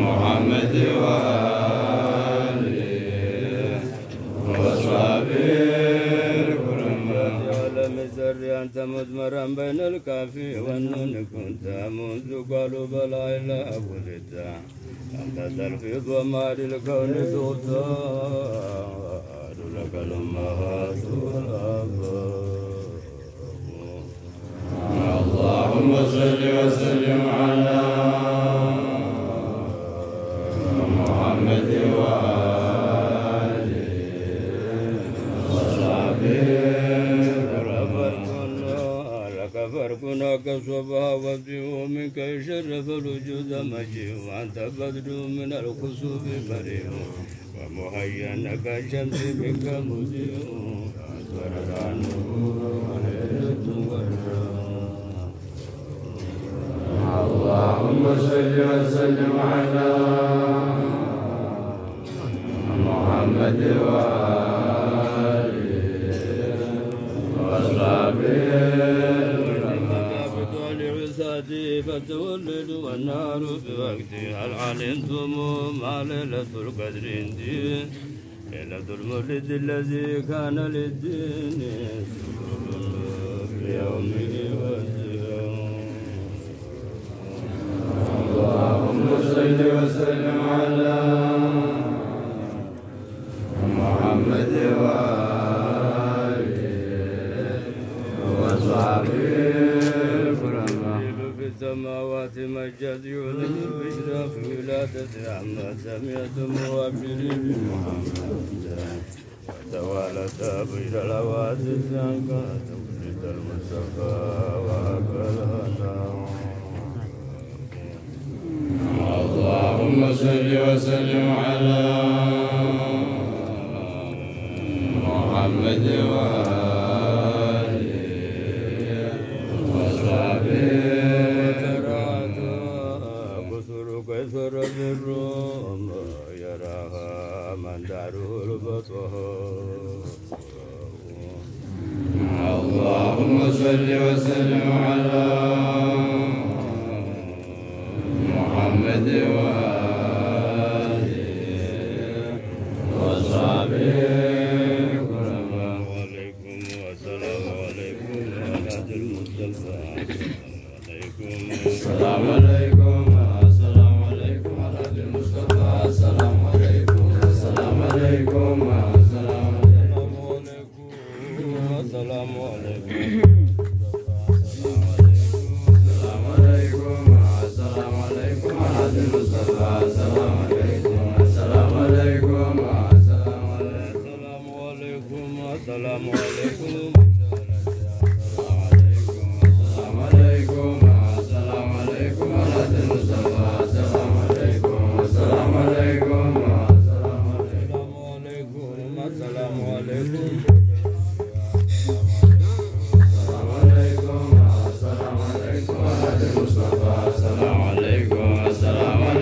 محمد وآله وصحبه الكرماء عالم الزر أنت مدمرا بين الكافي والنون كنت منذ قالوا بلا إله ولدت أنت تلفظ وما للكون تغتار لك الأمهات والآباء اللهم صل وسلم على وابدئ منك شرف الوجود مجيء وانت بدر من الخسوف مريء ومهيا كالشمس منك مضيء أسفر وحيرة اللهم صل وسلم على محمد وآله فتولد والنار بوقتي هل علمتم ما ليلة القدر عندي ليلة المولد الذي كان للدين في يومه اللهم صل وسلم على محمد وآله وصحبه مجد يولد البشرى ولادة عما سمعتم وابشري بمحمد وتوالت بشر الحوادث عنك تولد المصطفى وهكذا اللهم صل وسلم على محمد وآله من البصر اللهم صل وسلم على محمد وآله وصحبه السلام عليكم عليكم السلام